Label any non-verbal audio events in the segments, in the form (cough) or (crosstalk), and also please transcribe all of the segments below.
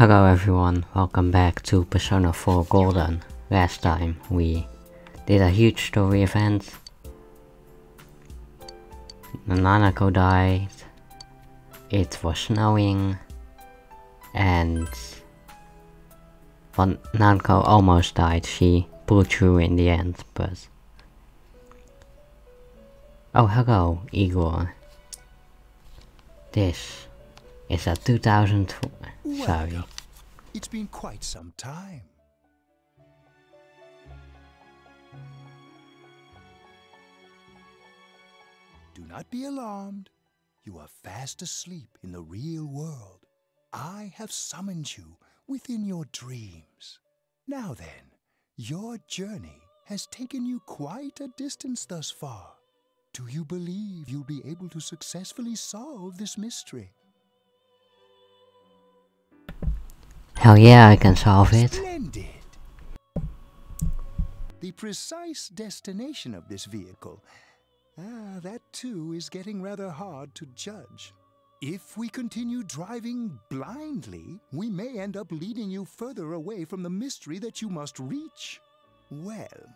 Hello everyone, welcome back to Persona 4 Golden. Last time we did a huge story event. Nanako died, it was snowing, and well, Nanako almost died, she pulled through in the end, but... Oh hello, Igor. This is a 2000... Sorry. It's been quite some time. Do not be alarmed. You are fast asleep in the real world. I have summoned you within your dreams. Now then, your journey has taken you quite a distance thus far. Do you believe you'll be able to successfully solve this mystery? Hell yeah, I can solve it. Splendid! The precise destination of this vehicle, ah, that too is getting rather hard to judge. If we continue driving blindly, we may end up leading you further away from the mystery that you must reach. Well,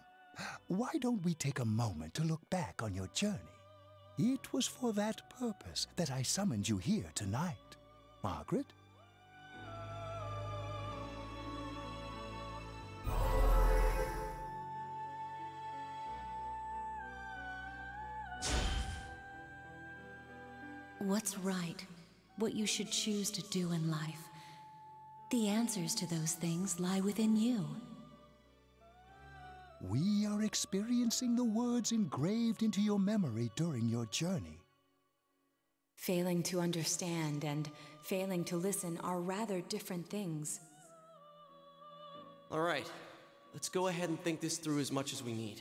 why don't we take a moment to look back on your journey? It was for that purpose that I summoned you here tonight. Margaret? What's right? What you should choose to do in life? The answers to those things lie within you. We are experiencing the words engraved into your memory during your journey. Failing to understand and failing to listen are rather different things. All right, let's go ahead and think this through as much as we need.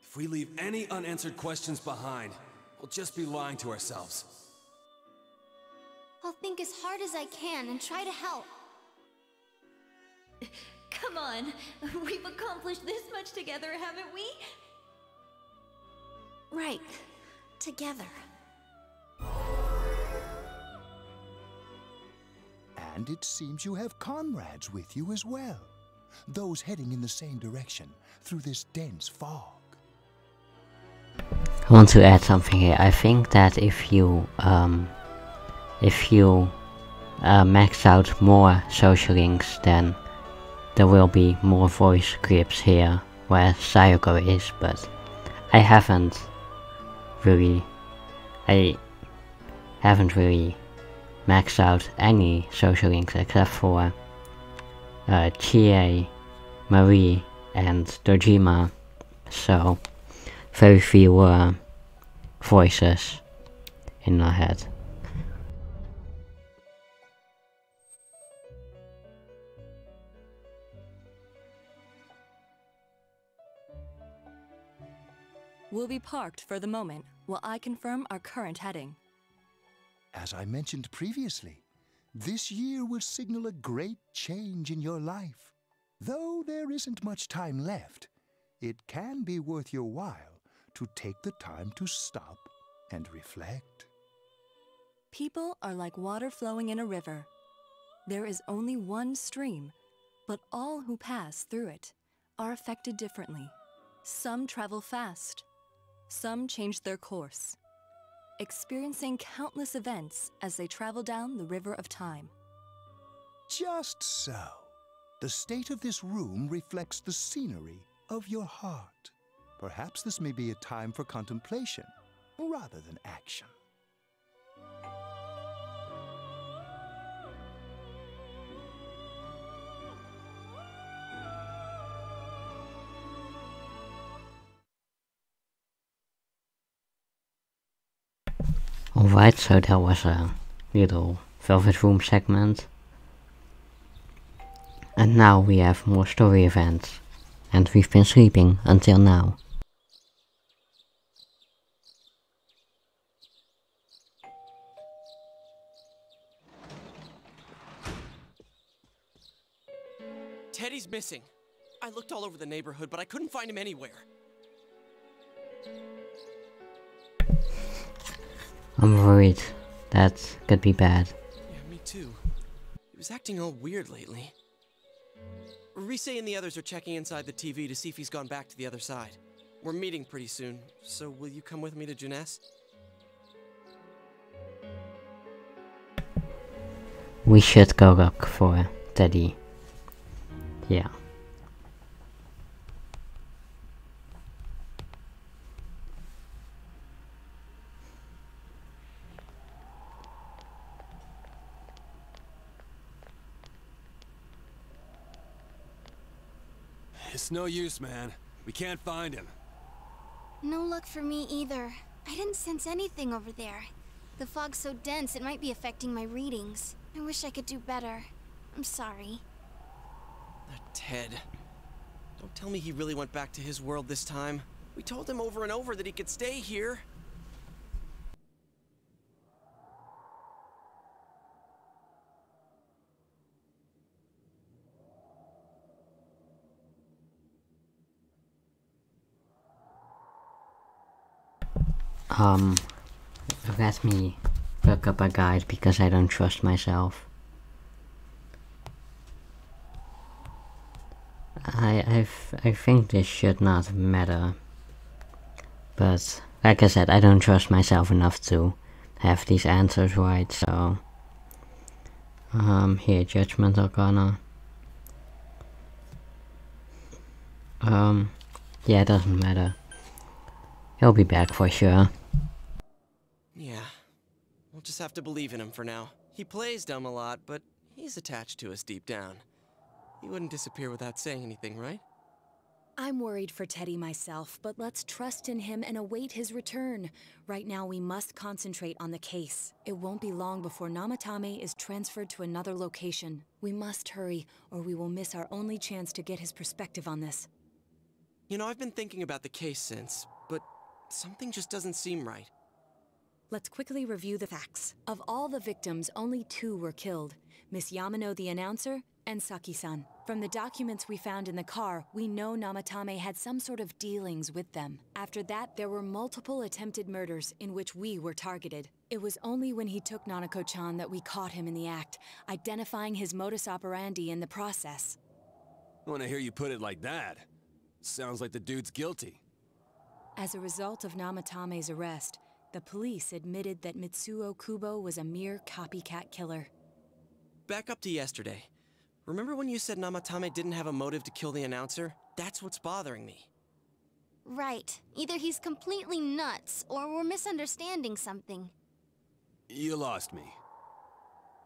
If we leave any unanswered questions behind, we'll just be lying to ourselves. I'll think as hard as I can and try to help. (laughs) Come on, we've accomplished this much together, haven't we? Right. Together. And it seems you have comrades with you as well. Those heading in the same direction through this dense fog. I want to add something here. I think that if you um, if you uh, max out more social links, then there will be more voice clips here where Sayoko is, but I haven't really I haven't really maxed out any social links except for uh, Chie, Marie, and Dojima, so very few uh, voices in my head. We'll be parked for the moment while I confirm our current heading. As I mentioned previously, this year will signal a great change in your life. Though there isn't much time left, it can be worth your while to take the time to stop and reflect. People are like water flowing in a river. There is only one stream, but all who pass through it are affected differently. Some travel fast, some change their course, experiencing countless events as they travel down the river of time. Just so. The state of this room reflects the scenery of your heart. Perhaps this may be a time for contemplation rather than action. Alright, so that was a little Velvet Room segment. And now we have more story events. And we've been sleeping until now. Missing. I looked all over the neighborhood, but I couldn't find him anywhere. I'm worried that could be bad. Yeah, me too. He was acting all weird lately. Rise and the others are checking inside the TV to see if he's gone back to the other side. We're meeting pretty soon, so will you come with me to Junes? We should go look for Teddy. Yeah. It's no use, man. We can't find him. No luck for me either. I didn't sense anything over there. The fog's so dense it might be affecting my readings. I wish I could do better. I'm sorry. Ted. Don't tell me he really went back to his world this time. We told him over and over that he could stay here. Um, let me look up a guide because I don't trust myself. I I've, I think this should not matter. But like I said, I don't trust myself enough to have these answers right, so um here Judgment Arcana. Um yeah, it doesn't matter. He'll be back for sure. Yeah. We'll just have to believe in him for now. He plays dumb a lot, but he's attached to us deep down. He wouldn't disappear without saying anything, right? I'm worried for Teddy myself, but let's trust in him and await his return. Right now, we must concentrate on the case. It won't be long before Namatame is transferred to another location. We must hurry, or we will miss our only chance to get his perspective on this. You know, I've been thinking about the case since, but something just doesn't seem right. Let's quickly review the facts. Of all the victims, only two were killed Miss Yamano, the announcer, and Saki-san. From the documents we found in the car, we know Namatame had some sort of dealings with them. After that, there were multiple attempted murders in which we were targeted. It was only when he took Nanako-chan that we caught him in the act, identifying his modus operandi in the process. When I hear you put it like that, sounds like the dude's guilty. As a result of Namatame's arrest, the police admitted that Mitsuo Kubo was a mere copycat killer. Back up to yesterday. Remember when you said Namatame didn't have a motive to kill the announcer? That's what's bothering me. Right. Either he's completely nuts, or we're misunderstanding something. You lost me.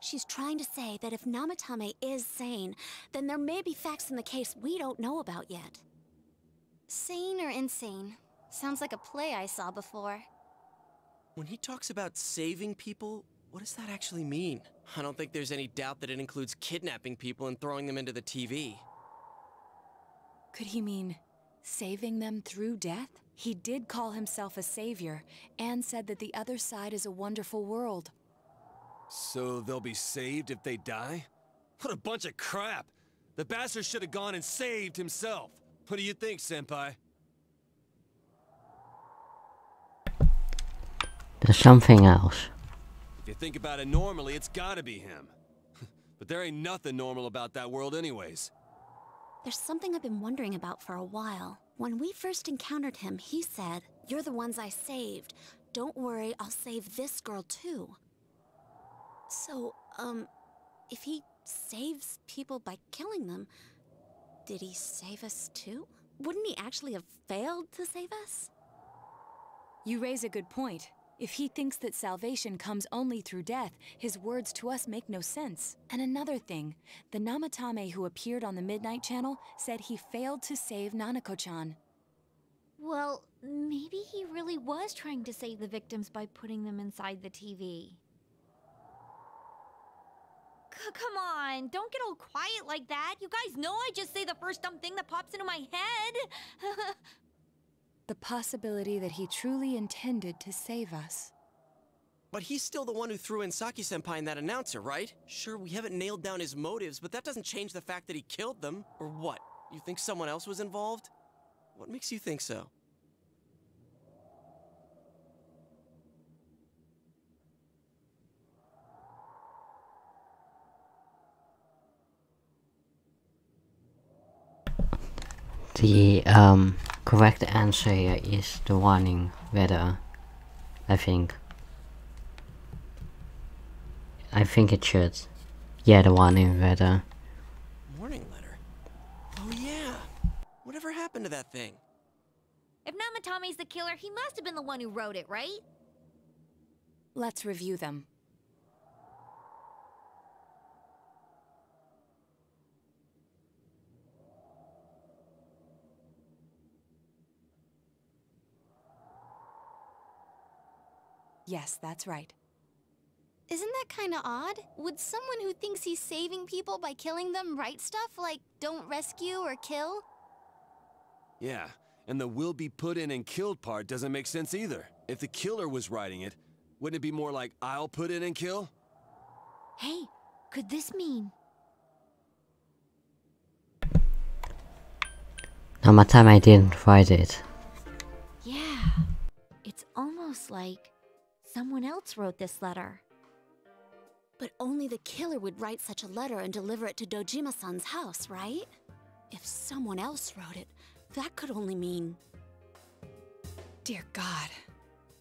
She's trying to say that if Namatame is sane, then there may be facts in the case we don't know about yet. Sane or insane? Sounds like a play I saw before. When he talks about saving people, what does that actually mean? I don't think there's any doubt that it includes kidnapping people and throwing them into the TV. Could he mean saving them through death? He did call himself a savior and said that the other side is a wonderful world. So they'll be saved if they die? What a bunch of crap! The bastard should have gone and saved himself. What do you think, Senpai? There's something else. If you think about it normally, it's gotta be him. (laughs) but there ain't nothing normal about that world anyways. There's something I've been wondering about for a while. When we first encountered him, he said, You're the ones I saved. Don't worry, I'll save this girl too. So, um, if he saves people by killing them, did he save us too? Wouldn't he actually have failed to save us? You raise a good point. If he thinks that salvation comes only through death, his words to us make no sense. And another thing, the Namatame who appeared on the Midnight Channel said he failed to save Nanako-chan. Well, maybe he really was trying to save the victims by putting them inside the TV. C come on, don't get all quiet like that. You guys know I just say the first dumb thing that pops into my head. (laughs) the possibility that he truly intended to save us. But he's still the one who threw in Saki-senpai and that announcer, right? Sure, we haven't nailed down his motives, but that doesn't change the fact that he killed them. Or what? You think someone else was involved? What makes you think so? The, um correct answer here is the warning letter, I think. I think it should. Yeah, the warning letter. Warning letter? Oh yeah! Whatever happened to that thing? If Namatame's the killer, he must have been the one who wrote it, right? Let's review them. Yes, that's right. Isn't that kinda odd? Would someone who thinks he's saving people by killing them write stuff like, don't rescue or kill? Yeah, and the will be put in and killed part doesn't make sense either. If the killer was writing it, wouldn't it be more like I'll put in and kill? Hey, could this mean... Namatame didn't write it. Yeah. It's almost like someone else wrote this letter. But only the killer would write such a letter and deliver it to Dojima-san's house, right? If someone else wrote it, that could only mean... Dear God.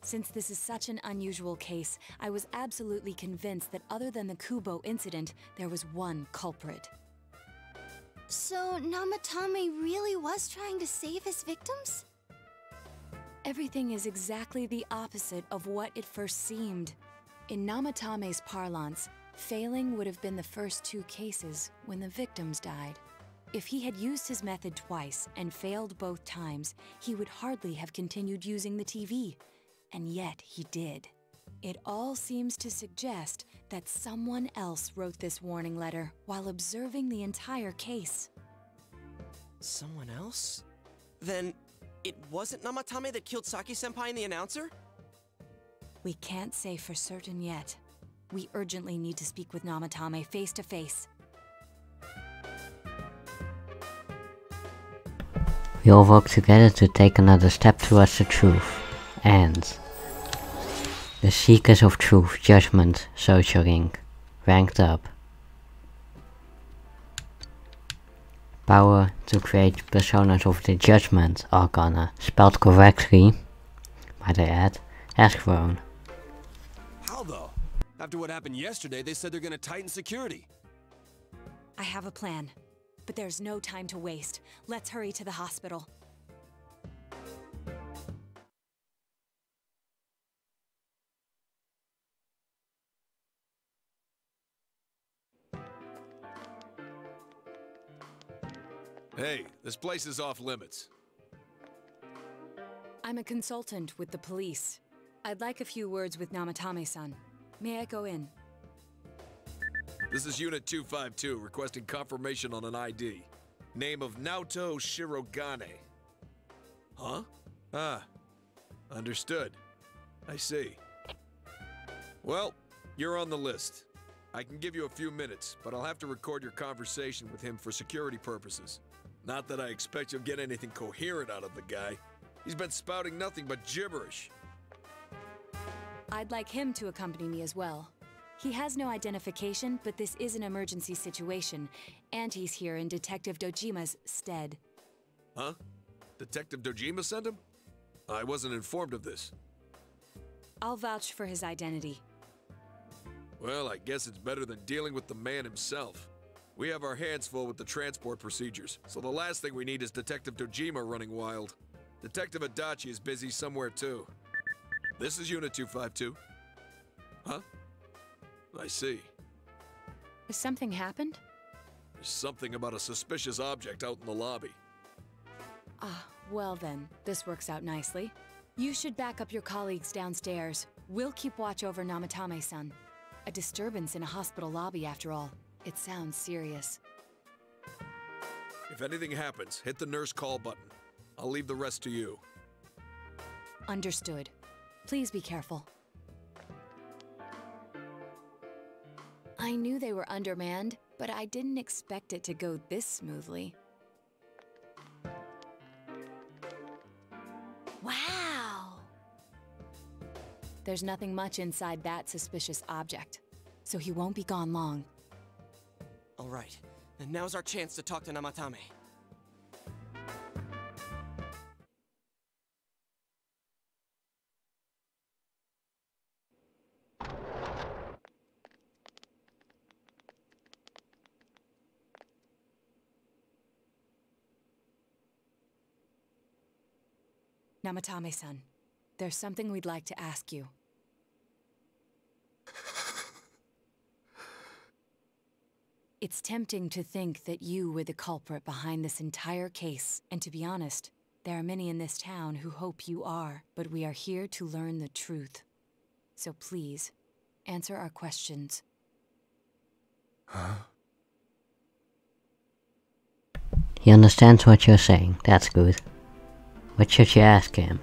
Since this is such an unusual case, I was absolutely convinced that other than the Kubo incident, there was one culprit. So, Namatame really was trying to save his victims? Everything is exactly the opposite of what it first seemed. In Namatame's parlance, failing would have been the first two cases when the victims died. If he had used his method twice and failed both times, he would hardly have continued using the TV. And yet he did. It all seems to suggest that someone else wrote this warning letter while observing the entire case. Someone else? Then it wasn't Namatame that killed Saki-senpai and the announcer? We can't say for certain yet. We urgently need to speak with Namatame face to face. We all work together to take another step towards the truth. And the Seekers of Truth Judgment Social Link ranked up. Power to create personas of the Judgment Arcana, spelled correctly, might I add, has grown. How though? After what happened yesterday, they said they're gonna tighten security. I have a plan, but there's no time to waste. Let's hurry to the hospital. Hey, this place is off limits. I'm a consultant with the police. I'd like a few words with Namatame-san. May I go in? This is Unit 252, requesting confirmation on an ID. Name of Naoto Shirogane. Huh? Ah. Understood. I see. Well, you're on the list. I can give you a few minutes, but I'll have to record your conversation with him for security purposes. Not that I expect you'll get anything coherent out of the guy. He's been spouting nothing but gibberish. I'd like him to accompany me as well. He has no identification, but this is an emergency situation, and he's here in Detective Dojima's stead. Huh? Detective Dojima sent him? I wasn't informed of this. I'll vouch for his identity. Well, I guess it's better than dealing with the man himself. We have our hands full with the transport procedures, so the last thing we need is Detective Dojima running wild. Detective Adachi is busy somewhere too. This is Unit 252. Huh? I see. Has something happened? There's something about a suspicious object out in the lobby. Ah, well then, this works out nicely. You should back up your colleagues downstairs. We'll keep watch over Namatame-san. A disturbance in a hospital lobby, after all. It sounds serious. If anything happens, hit the nurse call button. I'll leave the rest to you. Understood. Please be careful. I knew they were undermanned, but I didn't expect it to go this smoothly. Wow! There's nothing much inside that suspicious object, so he won't be gone long. All right, and now's our chance to talk to Namatame. Namatame-san, there's something we'd like to ask you. It's tempting to think that you were the culprit behind this entire case, and to be honest, there are many in this town who hope you are, but we are here to learn the truth. So please, answer our questions. Huh? He understands what you're saying, that's good. What should you ask him?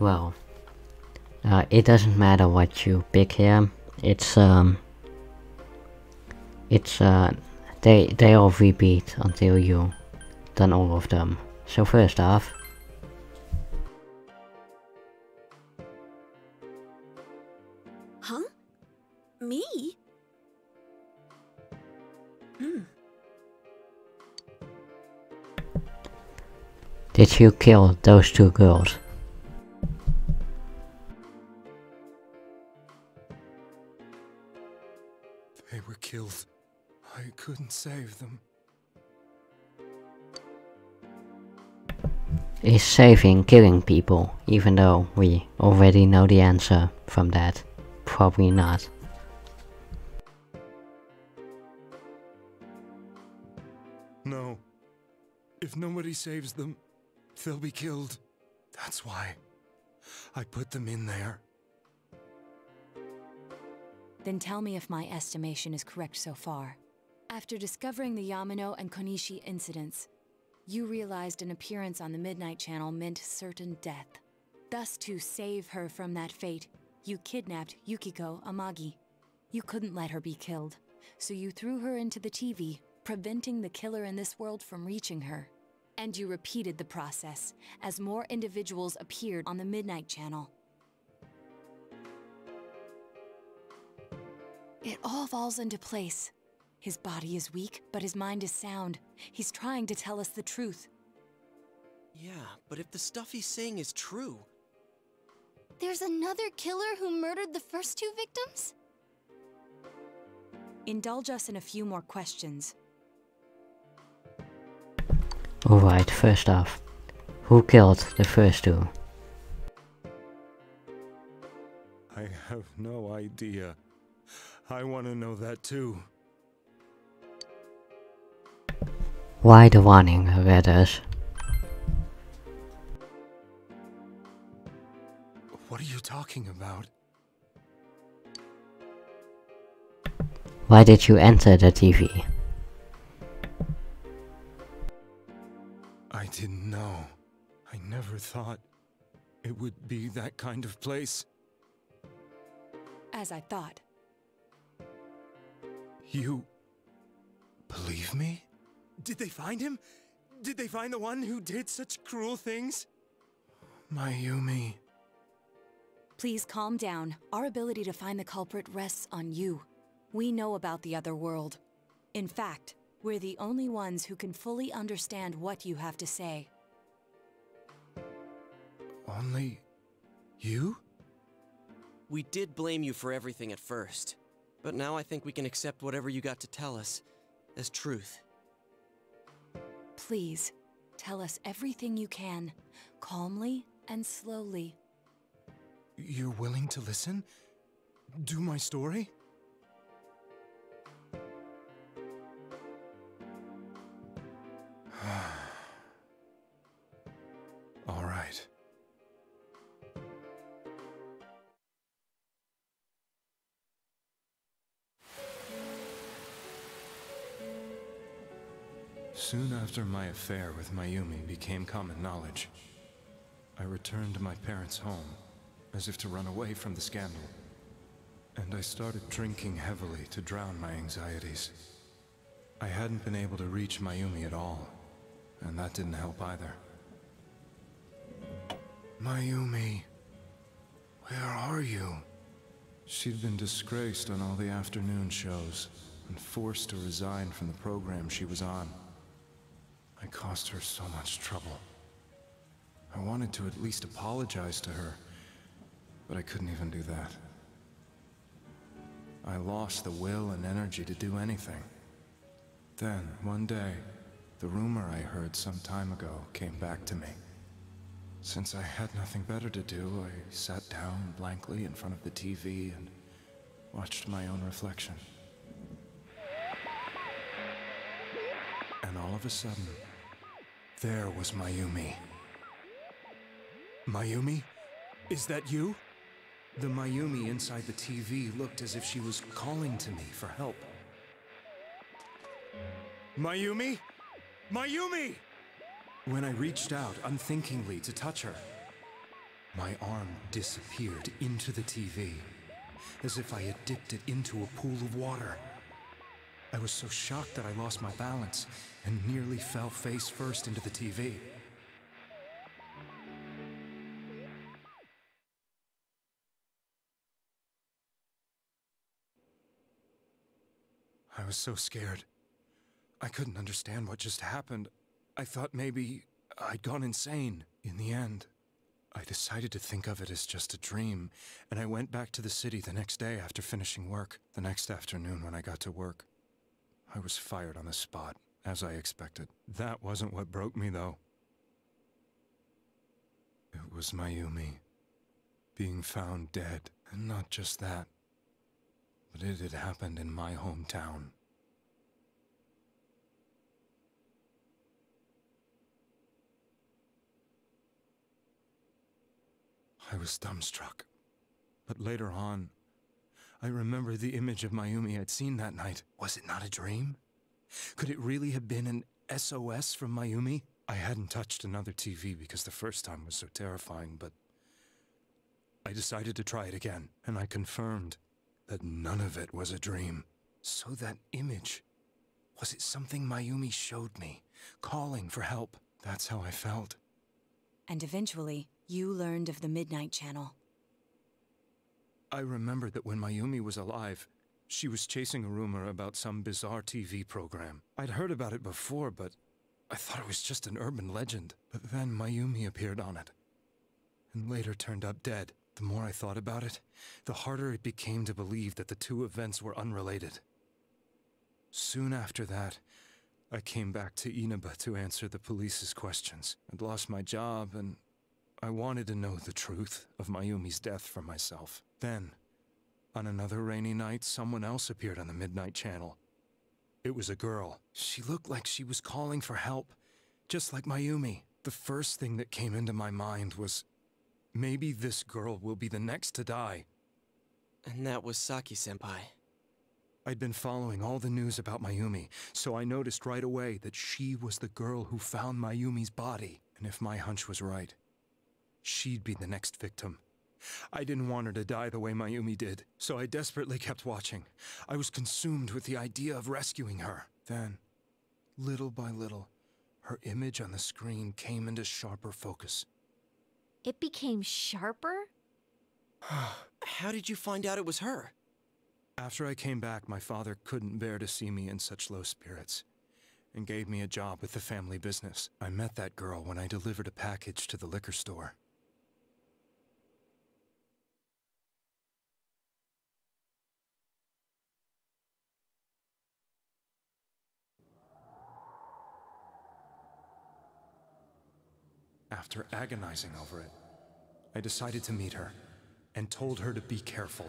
Well, uh, it doesn't matter what you pick here. It's um, it's uh, they they all repeat until you done all of them. So first off, Huh? Me? Hmm. did you kill those two girls? They were killed. I couldn't save them. Is saving killing people, even though we already know the answer from that? Probably not. No. If nobody saves them, they'll be killed. That's why I put them in there. Then tell me if my estimation is correct so far. After discovering the Yamano and Konishi incidents, you realized an appearance on the Midnight Channel meant certain death. Thus, to save her from that fate, you kidnapped Yukiko Amagi. You couldn't let her be killed, so you threw her into the TV, preventing the killer in this world from reaching her. And you repeated the process as more individuals appeared on the Midnight Channel. It all falls into place. His body is weak, but his mind is sound. He's trying to tell us the truth. Yeah, but if the stuff he's saying is true, There's another killer who murdered the first two victims? Indulge us in a few more questions. Alright, first off, who killed the first two? I have no idea. I want to know that too. Why the warning letters? What are you talking about? Why did you enter the TV? I didn't know. I never thought it would be that kind of place. As I thought. You believe me? Did they find him? Did they find the one who did such cruel things? Mayumi. Please calm down. Our ability to find the culprit rests on you. We know about the other world. In fact, we're the only ones who can fully understand what you have to say. Only you? we did blame you for everything at first. But now I think we can accept whatever you got to tell us as truth. Please, tell us everything you can, calmly and slowly. You're willing to listen? Do my story? After my affair with Mayumi became common knowledge, I returned to my parents' home, as if to run away from the scandal. And I started drinking heavily to drown my anxieties. I hadn't been able to reach Mayumi at all, and that didn't help either. Mayumi, where are you? She'd been disgraced on all the afternoon shows, and forced to resign from the program she was on. I caused her so much trouble. I wanted to at least apologize to her, but I couldn't even do that. I lost the will and energy to do anything. Then, one day, the rumor I heard some time ago came back to me. Since I had nothing better to do, I sat down blankly in front of the TV and watched my own reflection. And all of a sudden, there was Mayumi. Mayumi? Is that you? The Mayumi inside the TV looked as if she was calling to me for help. Mayumi? Mayumi! When I reached out unthinkingly to touch her, my arm disappeared into the TV, as if I had dipped it into a pool of water. I was so shocked that I lost my balance and nearly fell face first into the TV. I was so scared. I couldn't understand what just happened. I thought maybe I'd gone insane. In the end, I decided to think of it as just a dream, and I went back to the city the next day after finishing work. The next afternoon, when I got to work, I was fired on the spot, as I expected. That wasn't what broke me, though. It was Mayumi being found dead, and not just that, but it had happened in my hometown. I was dumbstruck. But later on, I remember the image of Mayumi I'd seen that night. Was it not a dream? Could it really have been an SOS from Mayumi? I hadn't touched another TV because the first time was so terrifying, but I decided to try it again, and I confirmed that none of it was a dream. So that image, was it something Mayumi showed me, calling for help? That's how I felt. And eventually, you learned of the Midnight Channel. I remember that when Mayumi was alive, she was chasing a rumor about some bizarre TV program. I'd heard about it before, but I thought it was just an urban legend. But then Mayumi appeared on it, and later turned up dead. The more I thought about it, the harder it became to believe that the two events were unrelated. Soon after that, I came back to Inaba to answer the police's questions. I'd lost my job, and I wanted to know the truth of Mayumi's death for myself. Then, on another rainy night, someone else appeared on the Midnight Channel. It was a girl. She looked like she was calling for help, just like Mayumi. The first thing that came into my mind was maybe this girl will be the next to die. And that was Saki senpai. I'd been following all the news about Mayumi, so I noticed right away that she was the girl who found Mayumi's body. And if my hunch was right, she'd be the next victim. I didn't want her to die the way Mayumi did, so I desperately kept watching. I was consumed with the idea of rescuing her. Then, little by little, her image on the screen came into sharper focus. It became sharper? (sighs) How did you find out it was her? After I came back, my father couldn't bear to see me in such low spirits and gave me a job with the family business. I met that girl when I delivered a package to the liquor store. After agonizing over it, I decided to meet her and told her to be careful.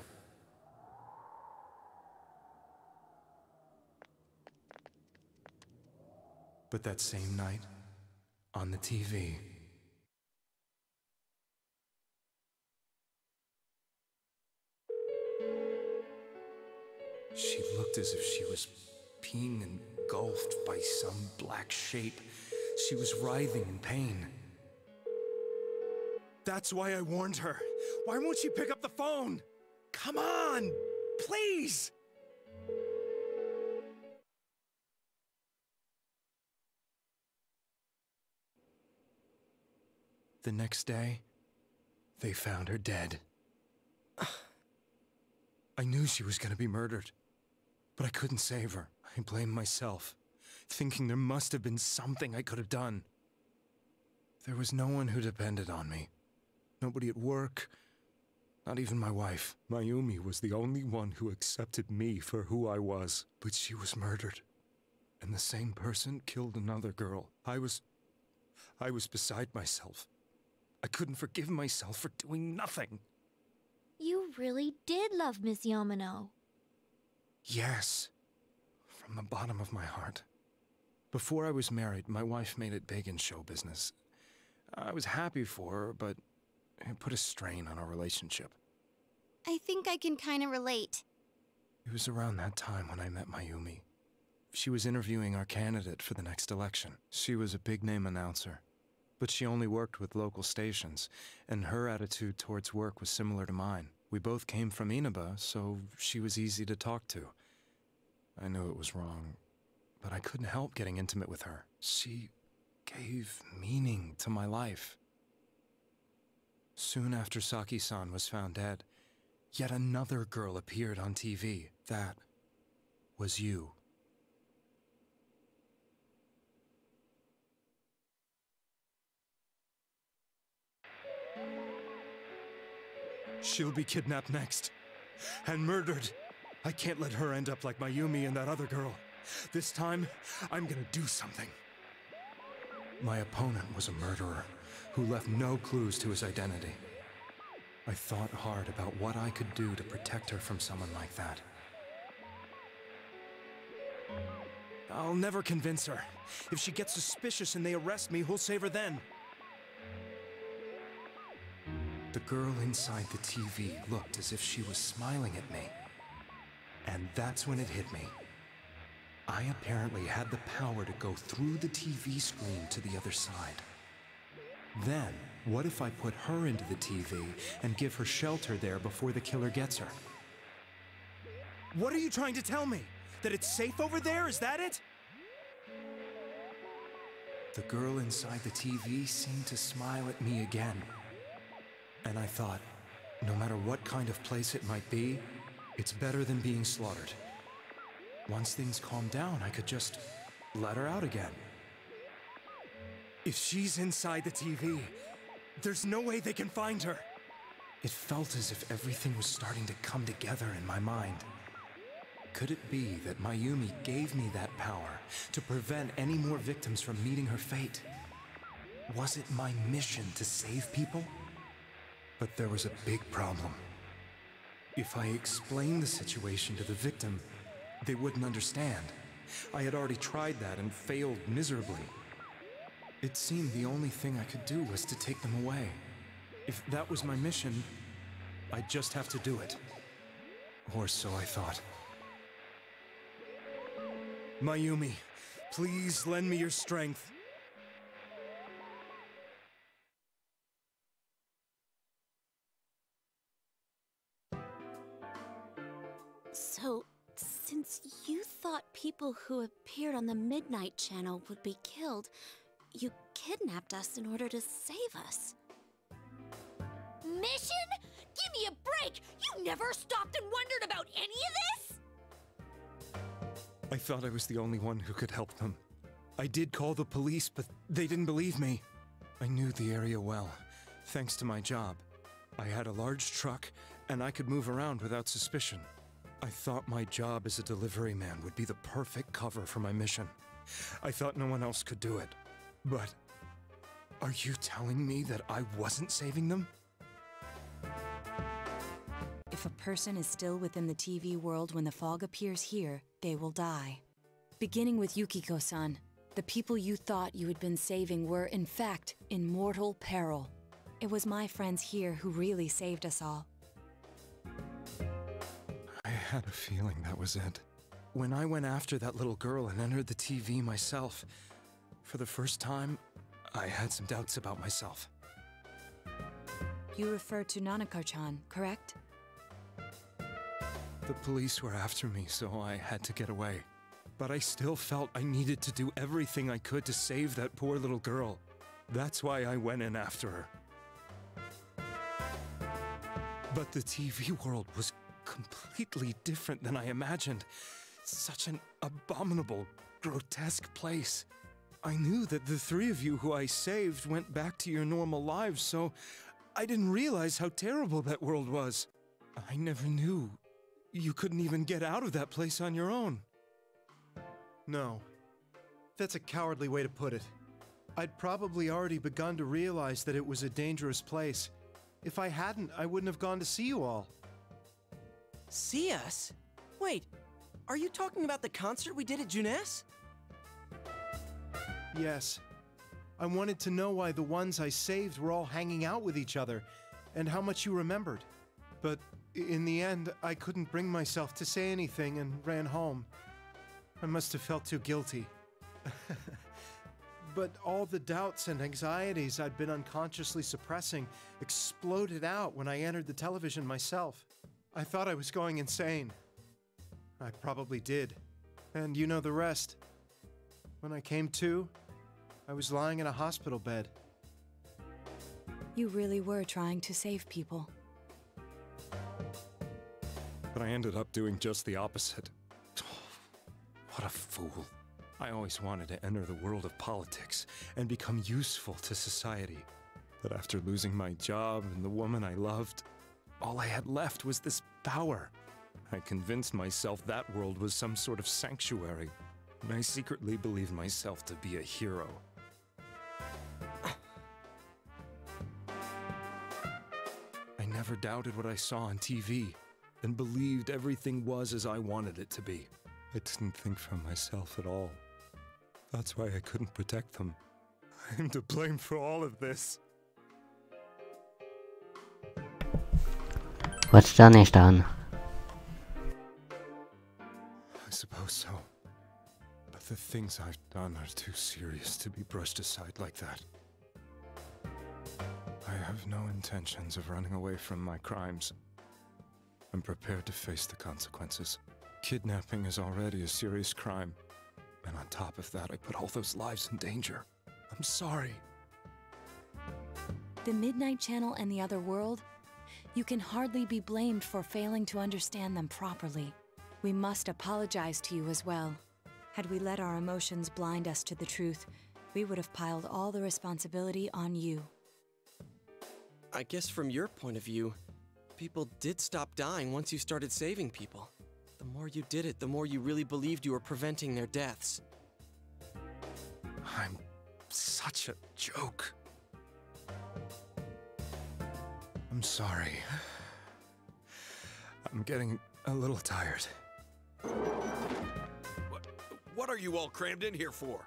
But that same night, on the TV, she looked as if she was being engulfed by some black shape. She was writhing in pain. That's why I warned her. Why won't she pick up the phone? Come on! Please! The next day, they found her dead. (sighs) I knew she was gonna be murdered, but I couldn't save her. I blamed myself, thinking there must have been something I could have done. There was no one who depended on me. Nobody at work, not even my wife. Mayumi was the only one who accepted me for who I was, but she was murdered. And the same person killed another girl. I was. I was beside myself. I couldn't forgive myself for doing nothing. You really did love Miss Yamano. Yes, from the bottom of my heart. Before I was married, my wife made it big in show business. I was happy for her, but it put a strain on our relationship. I think I can kind of relate. It was around that time when I met Mayumi. She was interviewing our candidate for the next election. She was a big name announcer, but she only worked with local stations, and her attitude towards work was similar to mine. We both came from Inaba, so she was easy to talk to. I knew it was wrong, but I couldn't help getting intimate with her. She gave meaning to my life. Soon after Saki san was found dead, yet another girl appeared on TV. That was you. She'll be kidnapped next. And murdered. I can't let her end up like Mayumi and that other girl. This time, I'm gonna do something. My opponent was a murderer who left no clues to his identity. I thought hard about what I could do to protect her from someone like that. I'll never convince her. If she gets suspicious and they arrest me, who'll save her then? The girl inside the TV looked as if she was smiling at me. And that's when it hit me. I apparently had the power to go through the TV screen to the other side. Then, what if I put her into the TV and give her shelter there before the killer gets her? What are you trying to tell me? That it's safe over there? Is that it? The girl inside the TV seemed to smile at me again. And I thought, no matter what kind of place it might be, it's better than being slaughtered. Once things calm down, I could just let her out again. If she's inside the TV, there's no way they can find her. It felt as if everything was starting to come together in my mind. Could it be that Mayumi gave me that power to prevent any more victims from meeting her fate? Was it my mission to save people? But there was a big problem. If I explained the situation to the victim, they wouldn't understand. I had already tried that and failed miserably. It seemed the only thing I could do was to take them away. If that was my mission, I'd just have to do it. Or so I thought. Mayumi, please lend me your strength. So, since you thought people who appeared on the Midnight Channel would be killed, you kidnapped us in order to save us. Mission? Give me a break! You never stopped and wondered about any of this? I thought I was the only one who could help them. I did call the police, but they didn't believe me. I knew the area well, thanks to my job. I had a large truck, and I could move around without suspicion. I thought my job as a delivery man would be the perfect cover for my mission. I thought no one else could do it. But are you telling me that I wasn't saving them? If a person is still within the TV world when the fog appears here, they will die. Beginning with Yukiko san, the people you thought you had been saving were, in fact, in mortal peril. It was my friends here who really saved us all. I had a feeling that was it. When I went after that little girl and entered the TV myself, for the first time, I had some doubts about myself. You refer to Nanako-chan, correct? The police were after me, so I had to get away. But I still felt I needed to do everything I could to save that poor little girl. That's why I went in after her. But the TV world was completely different than I imagined. Such an abominable, grotesque place. I knew that the three of you who I saved went back to your normal lives, so I didn't realize how terrible that world was. I never knew you couldn't even get out of that place on your own. No. That's a cowardly way to put it. I'd probably already begun to realize that it was a dangerous place. If I hadn't, I wouldn't have gone to see you all. See us? Wait, are you talking about the concert we did at Junes? Yes. I wanted to know why the ones I saved were all hanging out with each other, and how much you remembered. But in the end, I couldn't bring myself to say anything and ran home. I must have felt too guilty. (laughs) but all the doubts and anxieties I'd been unconsciously suppressing exploded out when I entered the television myself. I thought I was going insane. I probably did. And you know the rest. When I came to, I was lying in a hospital bed. You really were trying to save people. But I ended up doing just the opposite. (sighs) What a fool. I always wanted to enter the world of politics and become useful to society. But after losing my job and the woman I loved, all I had left was this power. I convinced myself that world was some sort of sanctuary, and I secretly believed myself to be a hero. Never doubted what I saw on TV, and believed everything was as I wanted it to be. I didn't think for myself at all. That's why I couldn't protect them. (laughs) I'm to blame for all of this. What's done is done. I suppose so. But the things I've done are too serious to be brushed aside like that. I have no intentions of running away from my crimes. I'm prepared to face the consequences. Kidnapping is already a serious crime. And on top of that, I put all those lives in danger. I'm sorry. The Midnight Channel and the other world? You can hardly be blamed for failing to understand them properly. We must apologize to you as well. Had we let our emotions blind us to the truth, we would have piled all the responsibility on you. I guess from your point of view, people did stop dying once you started saving people. The more you did it, the more you really believed you were preventing their deaths. I'm such a joke. I'm sorry. I'm getting a little tired. What, what are you all crammed in here for?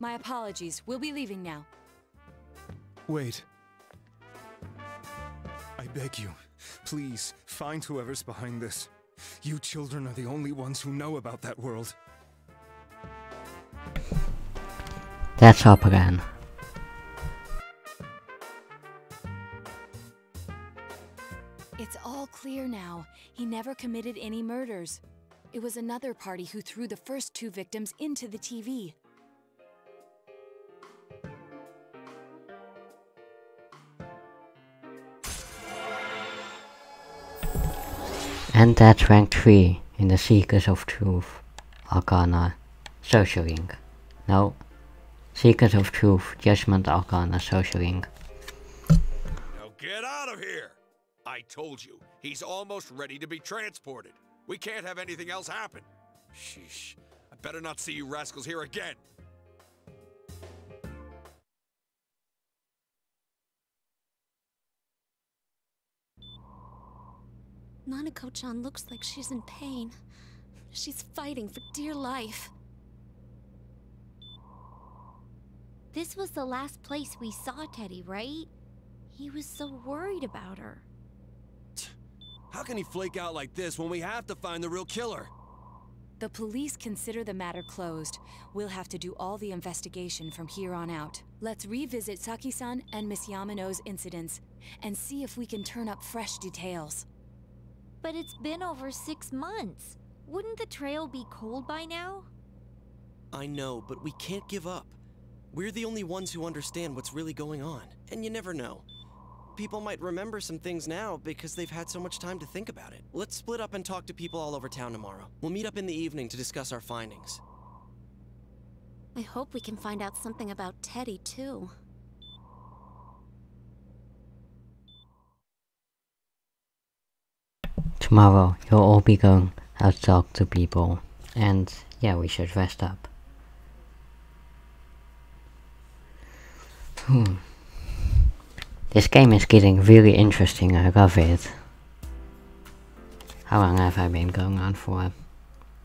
My apologies. We'll be leaving now. Wait. I beg you, please, find whoever's behind this. You children are the only ones who know about that world. That's our plan. It's all clear now. He never committed any murders. It was another party who threw the first two victims into the TV. And that's rank 3 in the Seekers of Truth Arcana Social Link. No, Seekers of Truth Judgment Arcana Social Link. Now get out of here! I told you, he's almost ready to be transported. We can't have anything else happen. Sheesh. I better not see you rascals here again. Nanako-chan looks like she's in pain. She's fighting for dear life. This was the last place we saw Teddy, right? He was so worried about her. How can he flake out like this when we have to find the real killer? The police consider the matter closed. We'll have to do all the investigation from here on out. Let's revisit Saki-san and Miss Yamano's incidents and see if we can turn up fresh details. But it's been over six months. Wouldn't the trail be cold by now? I know, but we can't give up. We're the only ones who understand what's really going on. And you never know. People might remember some things now because they've had so much time to think about it. Let's split up and talk to people all over town tomorrow. We'll meet up in the evening to discuss our findings. I hope we can find out something about Teddy, too. Tomorrow, you'll all be going out to talk to people. And yeah, we should rest up. Hmm. This game is getting really interesting, I love it. How long have I been going on for?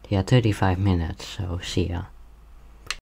Yeah, 35 minutes, so see ya.